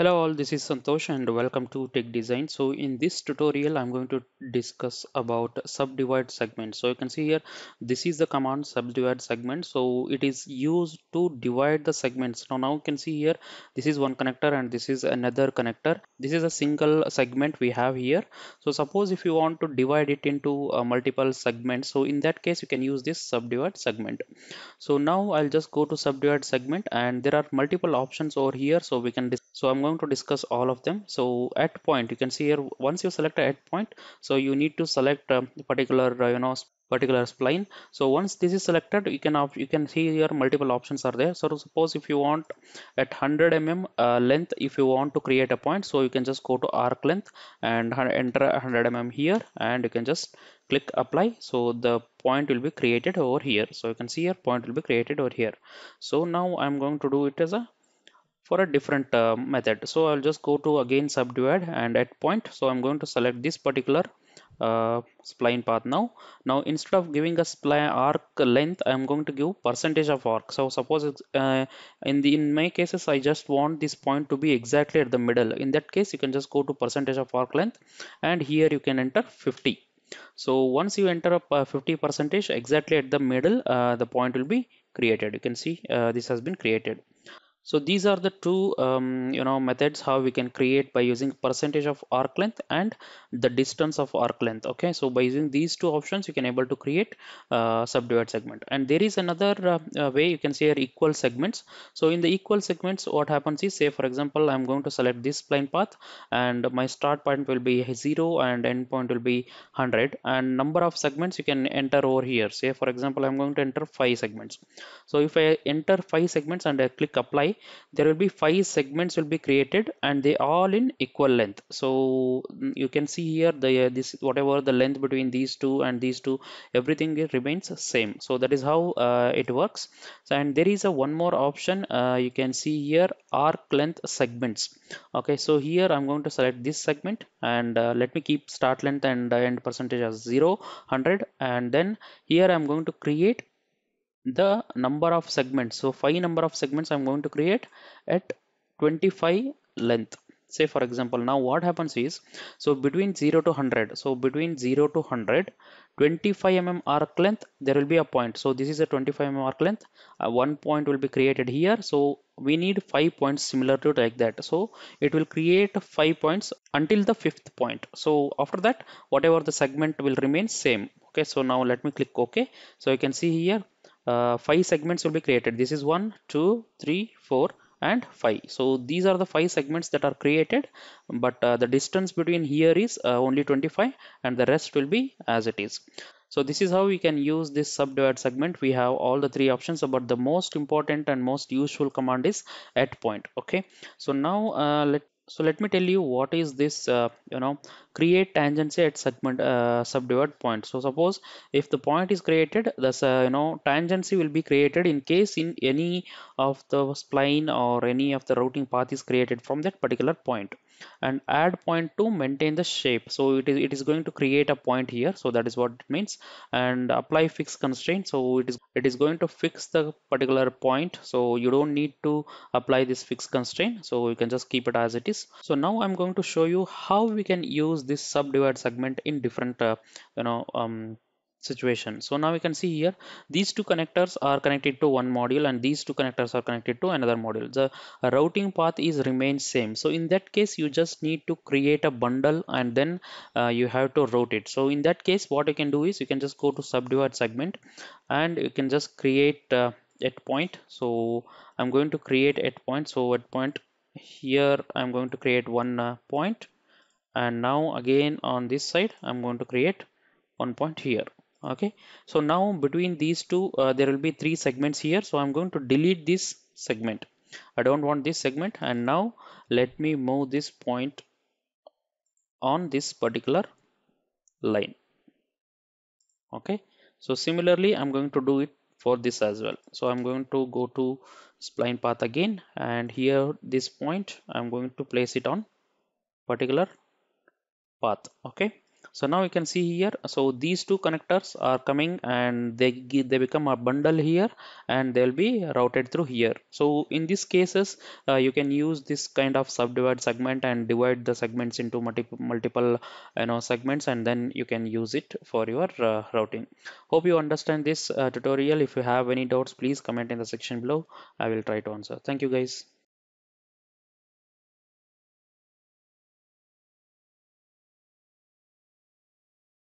Hello all, this is Santosh and welcome to Tech Design. So in this tutorial, I'm going to discuss about subdivide segment. So you can see here, this is the command subdivide segment. So it is used to divide the segments. Now, now you can see here, this is one connector and this is another connector. This is a single segment we have here. So suppose if you want to divide it into uh, multiple segments, so in that case, you can use this subdivide segment. So now I'll just go to subdivide segment and there are multiple options over here. So we can so I'm going to discuss all of them. So at point, you can see here, once you select at point, so you need to select a particular, uh, you know, particular spline. So once this is selected, you can you can see here multiple options are there. So suppose if you want at 100 mm uh, length, if you want to create a point, so you can just go to arc length and enter 100 mm here, and you can just click apply. So the point will be created over here. So you can see here point will be created over here. So now I'm going to do it as a for a different uh, method. So I'll just go to again subdivide and at point. So I'm going to select this particular uh, spline path now. Now instead of giving a spline arc length I'm going to give percentage of arc. So suppose uh, in the in my cases I just want this point to be exactly at the middle. In that case you can just go to percentage of arc length and here you can enter 50 so once you enter up uh, 50 percentage exactly at the middle uh, the point will be created. You can see uh, this has been created so these are the two um, you know methods how we can create by using percentage of arc length and the distance of arc length okay? So by using these two options you can able to create uh, subdivide segment. And there is another uh, uh, way you can say equal segments. So in the equal segments what happens is say for example I'm going to select this spline path and my start point will be 0 and end point will be 100 and number of segments you can enter over here. Say for example I'm going to enter five segments. So if I enter five segments and I click apply there will be five segments will be created and they all in equal length. So mm, you can see here the uh, this whatever the length between these two and these two everything remains same. So that is how uh, it works. So, and there is a one more option uh, you can see here arc length segments. Okay so here i'm going to select this segment and uh, let me keep start length and end percentage as 0 100 and then here i'm going to create the number of segments. So five number of segments i'm going to create at 25 length. Say for example now what happens is so between 0 to 100 so between 0 to 100 25 mm arc length there will be a point. So this is a 25 mm arc length. Uh, one point will be created here. So we need five points similar to like that. So it will create five points until the fifth point. So after that whatever the segment will remain same. Okay so now let me click ok. So you can see here uh, five segments will be created. This is one two three four and 5 so these are the five segments that are created but uh, the distance between here is uh, only 25 and the rest will be as it is. So this is how we can use this subdivide segment. We have all the three options but the most important and most useful command is at point okay? So now uh, let so let me tell you what is this uh, you know create tangency at segment uh, subdivide point. So suppose if the point is created this uh, you know tangency will be created in case in any of the spline or any of the routing path is created from that particular point and add point to maintain the shape. So it is it is going to create a point here. So that is what it means. And apply fix constraint. So it is it is going to fix the particular point. So you don't need to apply this fix constraint. So you can just keep it as it is. So now i'm going to show you how we can use this subdivide segment in different uh, you know um, situation. So now we can see here these two connectors are connected to one module and these two connectors are connected to another module. The routing path is remains same. So in that case you just need to create a bundle and then uh, you have to route it. So in that case what you can do is you can just go to subdivide segment and you can just create uh, at point. So i'm going to create at point. So at point here i'm going to create one uh, point. And now again on this side i'm going to create one point here okay. So now between these two uh, there will be three segments here. So i'm going to delete this segment. I don't want this segment. And now let me move this point on this particular line. Okay. So similarly i'm going to do it for this as well. So i'm going to go to spline path again. And here this point i'm going to place it on particular path. Okay so now you can see here. So these two connectors are coming and they they become a bundle here and they'll be routed through here. So in these cases uh, you can use this kind of subdivide segment and divide the segments into multiple multiple you know segments and then you can use it for your uh, routing. Hope you understand this uh, tutorial. If you have any doubts please comment in the section below. I will try to answer. Thank you guys